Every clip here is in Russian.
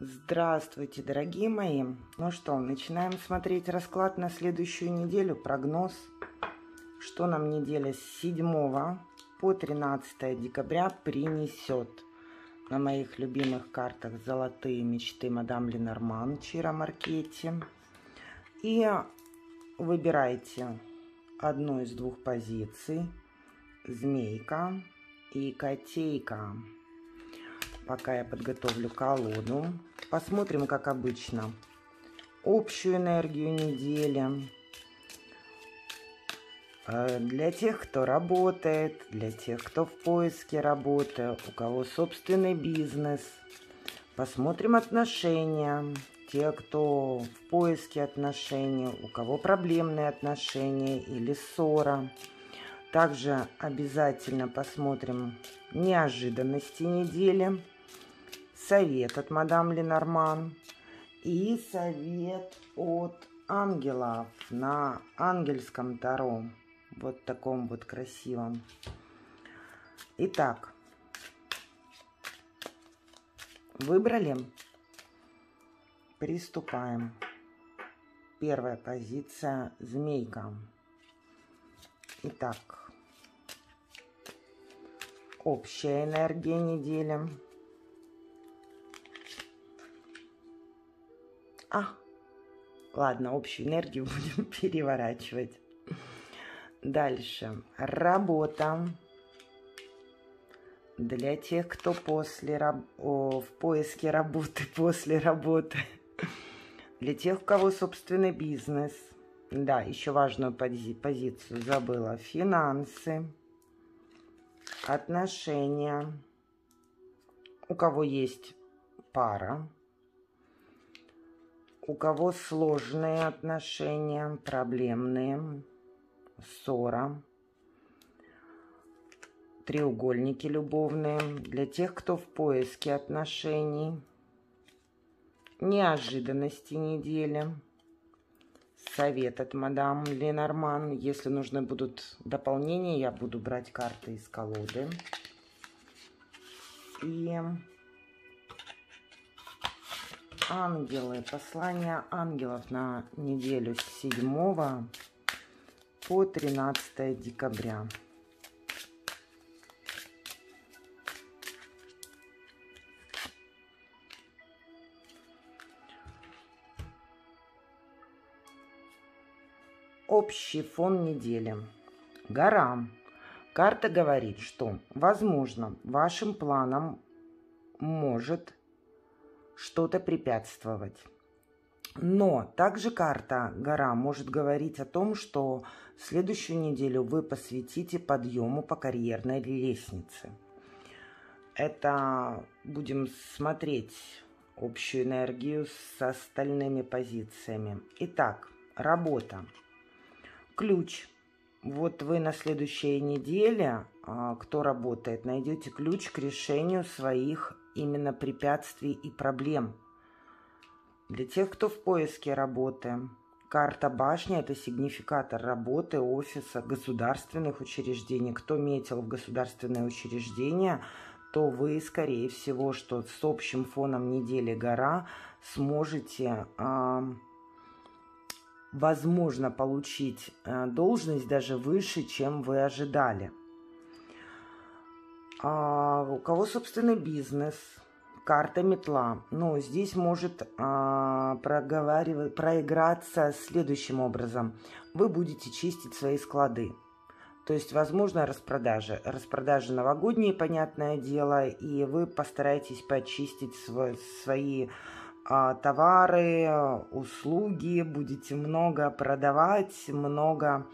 Здравствуйте, дорогие мои! Ну что, начинаем смотреть расклад на следующую неделю, прогноз. Что нам неделя с 7 по 13 декабря принесет. На моих любимых картах «Золотые мечты» мадам Ленорман Чира Маркетти. И выбирайте одну из двух позиций. Змейка и котейка. Пока я подготовлю колоду. Посмотрим, как обычно, общую энергию недели. Э, для тех, кто работает, для тех, кто в поиске работы, у кого собственный бизнес. Посмотрим отношения. Те, кто в поиске отношений, у кого проблемные отношения или ссора. Также обязательно посмотрим неожиданности недели совет от мадам Ленорман и совет от ангелов на ангельском таро. Вот таком вот красивом. Итак, выбрали? Приступаем. Первая позиция – змейка. Итак, общая энергия недели – А, ладно, общую энергию будем переворачивать. Дальше. Работа. Для тех, кто после раб... О, в поиске работы, после работы. Для тех, у кого собственный бизнес. Да, еще важную пози позицию забыла. Финансы. Отношения. У кого есть пара у кого сложные отношения, проблемные, ссора, треугольники любовные, для тех, кто в поиске отношений, неожиданности недели, совет от мадам Ленорман. Если нужны будут дополнения, я буду брать карты из колоды. И ангелы, послание ангелов на неделю с 7 по 13 декабря. Общий фон недели. Гора. Карта говорит, что, возможно, вашим планам может что-то препятствовать. Но также карта гора может говорить о том, что следующую неделю вы посвятите подъему по карьерной лестнице. Это будем смотреть общую энергию с остальными позициями. Итак, работа. Ключ. Вот вы на следующей неделе, а, кто работает, найдете ключ к решению своих именно препятствий и проблем. Для тех, кто в поиске работы, карта башни – это сигнификатор работы офиса, государственных учреждений. Кто метил в государственные учреждения, то вы, скорее всего, что с общим фоном недели гора сможете, э, возможно, получить э, должность даже выше, чем вы ожидали. А, у кого собственный бизнес, карта метла. Ну, здесь может а, проговаривать, проиграться следующим образом. Вы будете чистить свои склады. То есть, возможно, распродажа. Распродажи новогодние, понятное дело, и вы постараетесь почистить свой, свои а, товары, услуги, будете много продавать, много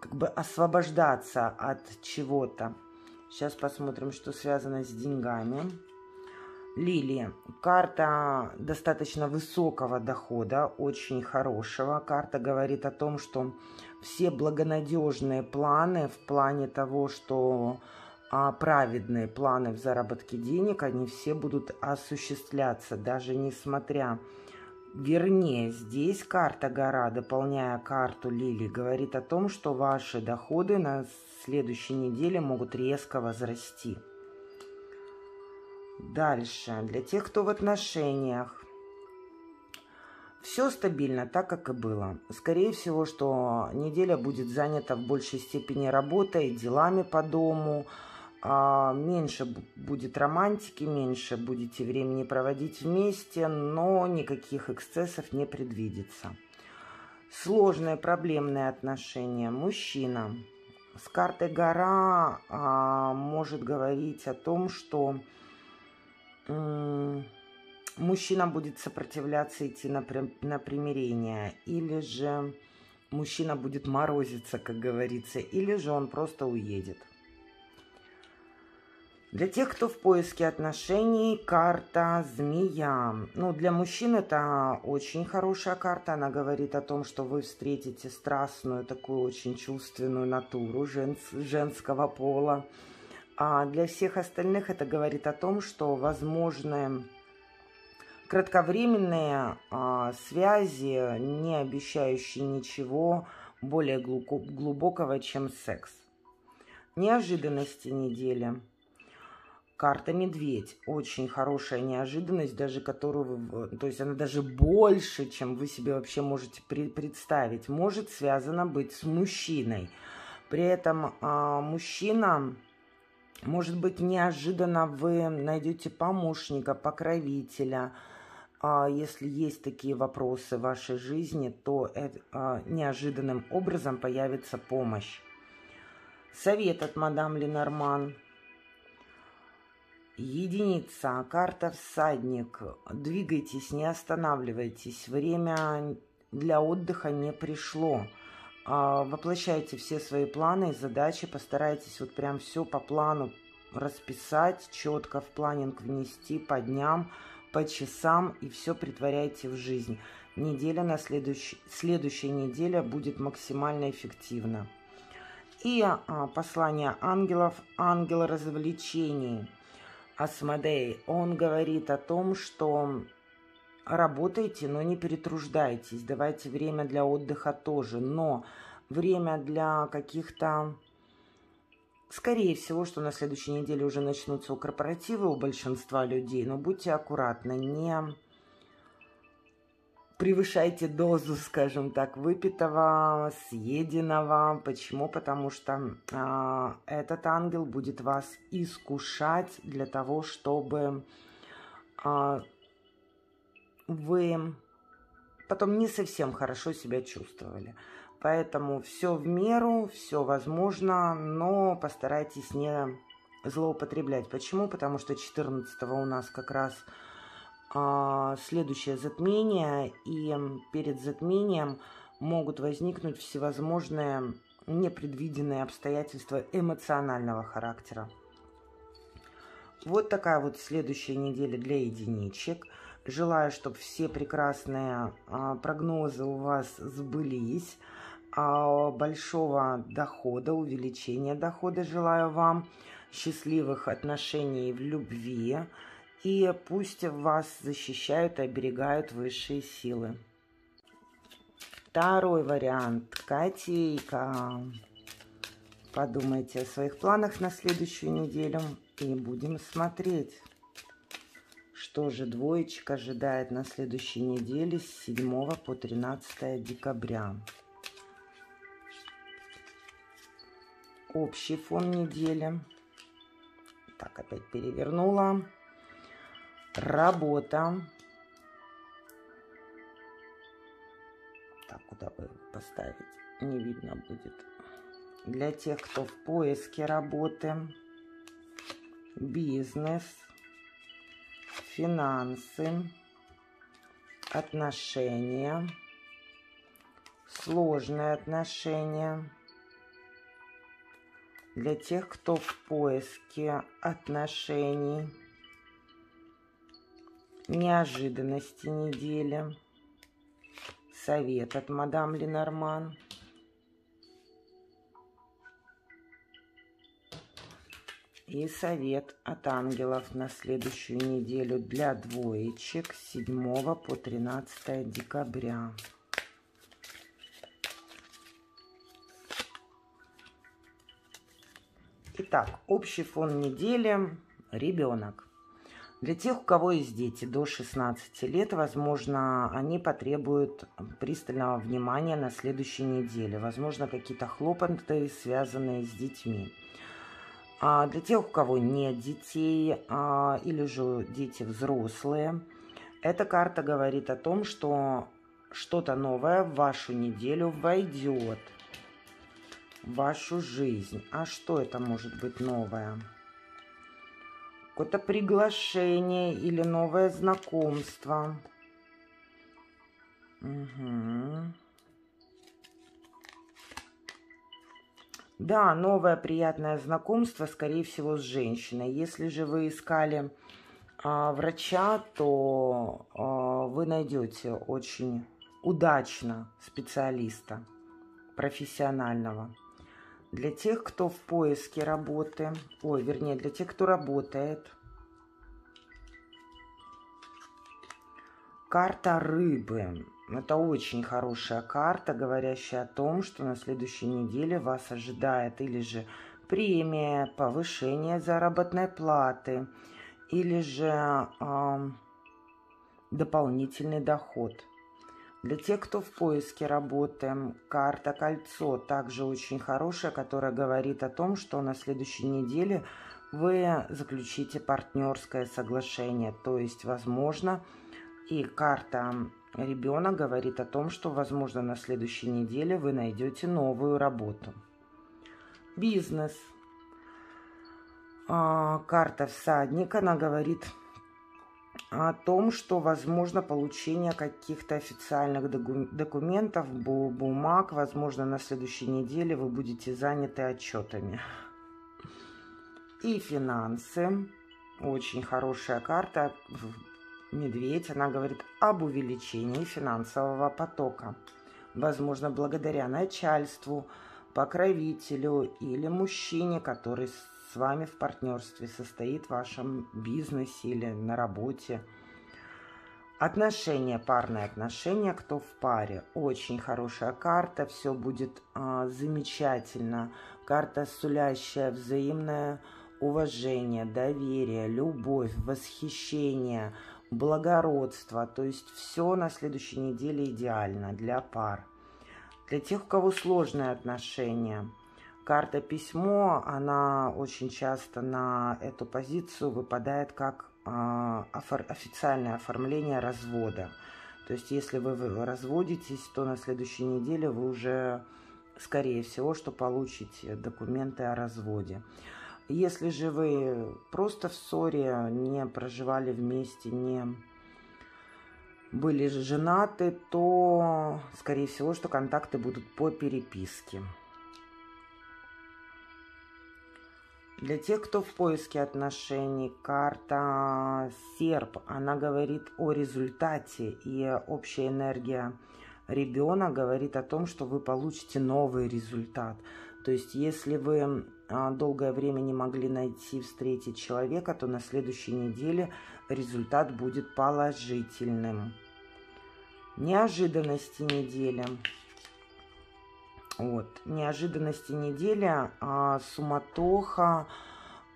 как бы освобождаться от чего-то. Сейчас посмотрим, что связано с деньгами. Лилия. Карта достаточно высокого дохода, очень хорошего. Карта говорит о том, что все благонадежные планы в плане того, что а, праведные планы в заработке денег, они все будут осуществляться, даже несмотря Вернее, здесь карта гора, дополняя карту Лили, говорит о том, что ваши доходы на следующей неделе могут резко возрасти. Дальше. Для тех, кто в отношениях. Все стабильно, так как и было. Скорее всего, что неделя будет занята в большей степени работой, делами по дому, меньше будет романтики, меньше будете времени проводить вместе, но никаких эксцессов не предвидится. Сложные проблемные отношения. Мужчина. С картой гора а, может говорить о том, что м- мужчина будет сопротивляться идти на, на примирение, или же мужчина будет морозиться, как говорится, или же он просто уедет. Для тех, кто в поиске отношений, карта «Змея». Ну, для мужчин это очень хорошая карта. Она говорит о том, что вы встретите страстную, такую очень чувственную натуру женс женского пола. А для всех остальных это говорит о том, что возможны кратковременные а, связи, не обещающие ничего более глубокого, чем секс. Неожиданности недели – Карта медведь. Очень хорошая неожиданность, даже которую То есть она даже больше, чем вы себе вообще можете представить. Может связана быть с мужчиной. При этом а, мужчина... Может быть, неожиданно вы найдете помощника, покровителя. А, если есть такие вопросы в вашей жизни, то а, неожиданным образом появится помощь. Совет от мадам Ленорман – Единица. Карта всадник. Двигайтесь, не останавливайтесь. Время для отдыха не пришло. А, воплощайте все свои планы и задачи. Постарайтесь вот прям все по плану расписать, четко в планинг внести по дням, по часам и все притворяйте в жизнь. Неделя на следующий, следующая неделя будет максимально эффективна. И а, послание ангелов, ангел развлечений – Асмодей, он говорит о том, что работайте, но не перетруждайтесь, давайте время для отдыха тоже, но время для каких-то... Скорее всего, что на следующей неделе уже начнутся корпоративы у большинства людей, но будьте аккуратны, не превышайте дозу, скажем так, выпитого, съеденного. Почему? Потому что а, этот ангел будет вас искушать для того, чтобы а, вы потом не совсем хорошо себя чувствовали. Поэтому все в меру, все возможно, но постарайтесь не злоупотреблять. Почему? Потому что 14 у нас как раз следующее затмение, и перед затмением могут возникнуть всевозможные непредвиденные обстоятельства эмоционального характера. Вот такая вот следующая неделя для единичек. Желаю, чтобы все прекрасные а, прогнозы у вас сбылись. А, большого дохода, увеличения дохода желаю вам. Счастливых отношений в любви и пусть вас защищают и оберегают высшие силы. Второй вариант. Котейка. Подумайте о своих планах на следующую неделю и будем смотреть, что же двоечек ожидает на следующей неделе с 7 по 13 декабря. Общий фон недели. Так, опять перевернула. Работа. Так, куда бы поставить? Не видно будет. Для тех, кто в поиске работы. Бизнес. Финансы. Отношения. Сложные отношения. Для тех, кто в поиске отношений Неожиданности недели. Совет от мадам Ленорман. И совет от ангелов на следующую неделю для двоечек с 7 по 13 декабря. Итак, общий фон недели – ребенок. Для тех, у кого есть дети до 16 лет, возможно, они потребуют пристального внимания на следующей неделе. Возможно, какие-то хлопоты, связанные с детьми. А для тех, у кого нет детей а, или же дети взрослые, эта карта говорит о том, что что-то новое в вашу неделю войдет в вашу жизнь. А что это может быть новое? Какое-то приглашение или новое знакомство. Угу. Да, новое приятное знакомство, скорее всего, с женщиной. Если же вы искали а, врача, то а, вы найдете очень удачно специалиста, профессионального. Для тех, кто в поиске работы, ой, вернее, для тех, кто работает. Карта рыбы. Это очень хорошая карта, говорящая о том, что на следующей неделе вас ожидает или же премия, повышение заработной платы, или же э, дополнительный доход – для тех, кто в поиске работы, карта «Кольцо» также очень хорошая, которая говорит о том, что на следующей неделе вы заключите партнерское соглашение. То есть, возможно, и карта ребенок говорит о том, что, возможно, на следующей неделе вы найдете новую работу. Бизнес. А, карта всадник, она говорит о том, что возможно получение каких-то официальных документов, бумаг. Возможно, на следующей неделе вы будете заняты отчетами. И финансы. Очень хорошая карта. Медведь, она говорит об увеличении финансового потока. Возможно, благодаря начальству, покровителю или мужчине, который с вами в партнерстве состоит в вашем бизнесе или на работе. Отношения, парные отношения, кто в паре. Очень хорошая карта, все будет а, замечательно. Карта, сулящая взаимное уважение, доверие, любовь, восхищение, благородство. То есть все на следующей неделе идеально для пар. Для тех, у кого сложные отношения – Карта письмо, она очень часто на эту позицию выпадает как офор официальное оформление развода. То есть, если вы разводитесь, то на следующей неделе вы уже, скорее всего, что получите документы о разводе. Если же вы просто в ссоре, не проживали вместе, не были женаты, то, скорее всего, что контакты будут по переписке. Для тех, кто в поиске отношений, карта серп, она говорит о результате, и общая энергия ребенка говорит о том, что вы получите новый результат. То есть, если вы а, долгое время не могли найти, встретить человека, то на следующей неделе результат будет положительным. Неожиданности недели. Вот. Неожиданности недели, а суматоха,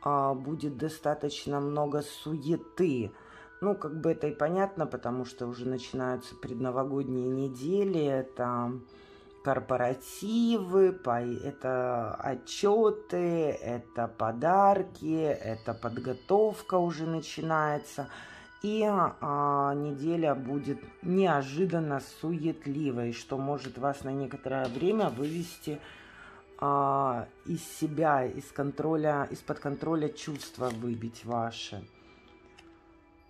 а, будет достаточно много суеты. Ну, как бы это и понятно, потому что уже начинаются предновогодние недели, это корпоративы, это отчеты, это подарки, это подготовка уже начинается – и а, неделя будет неожиданно суетливой, что может вас на некоторое время вывести а, из себя, из контроля, из-под контроля чувства выбить ваши.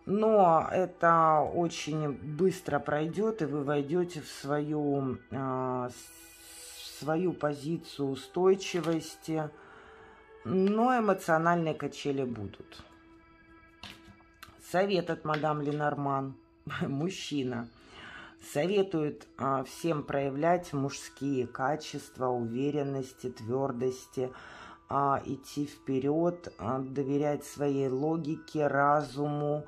Но это очень быстро пройдет, и вы войдете в свою, а, в свою позицию устойчивости, но эмоциональные качели будут. Совет от мадам Ленорман. Мужчина. Советует а, всем проявлять мужские качества, уверенности, твердости, а, идти вперед, а, доверять своей логике, разуму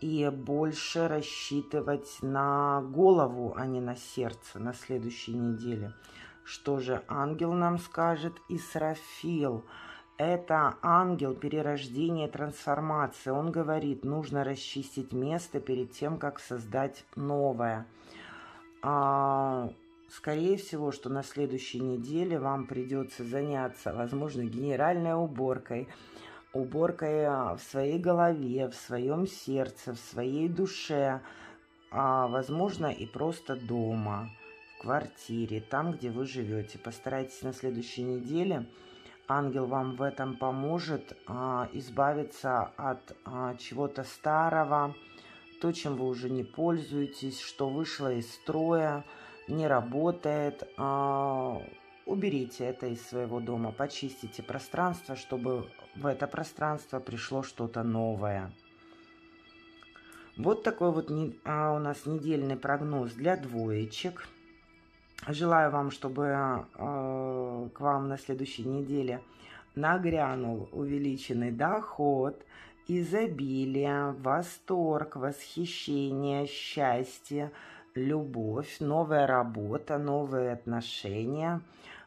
и больше рассчитывать на голову, а не на сердце на следующей неделе. Что же ангел нам скажет? Исрафил – Это ангел перерождения трансформации. Он говорит, нужно расчистить место перед тем, как создать новое. А, скорее всего, что на следующей неделе вам придется заняться, возможно, генеральной уборкой, уборкой а, в своей голове, в своем сердце, в своей душе, а, возможно, и просто дома, в квартире, там, где вы живете. Постарайтесь на следующей неделе, ангел вам в этом поможет а, избавиться от а, чего-то старого, то, чем вы уже не пользуетесь, что вышло из строя, не работает. А, уберите это из своего дома, почистите пространство, чтобы в это пространство пришло что-то новое. Вот такой вот а, у нас недельный прогноз для двоечек. Желаю вам, чтобы э, к вам на следующей неделе нагрянул увеличенный доход, изобилие, восторг, восхищение, счастье, любовь, новая работа, новые отношения,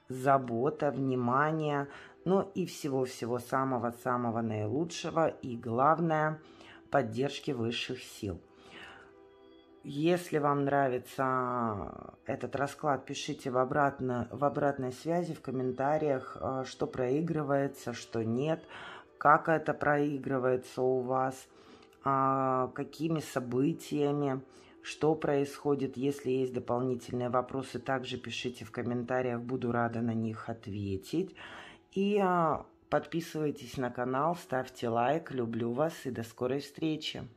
забота, внимание, ну и всего-всего самого-самого наилучшего и, главное, поддержки высших сил. Если вам нравится этот расклад, пишите в, обратно, в обратной связи, в комментариях, э, что проигрывается, что нет, как это проигрывается у вас, а, какими событиями, что происходит. Если есть дополнительные вопросы, также пишите в комментариях, буду рада на них ответить. И а, подписывайтесь на канал, ставьте лайк, люблю вас и до скорой встречи.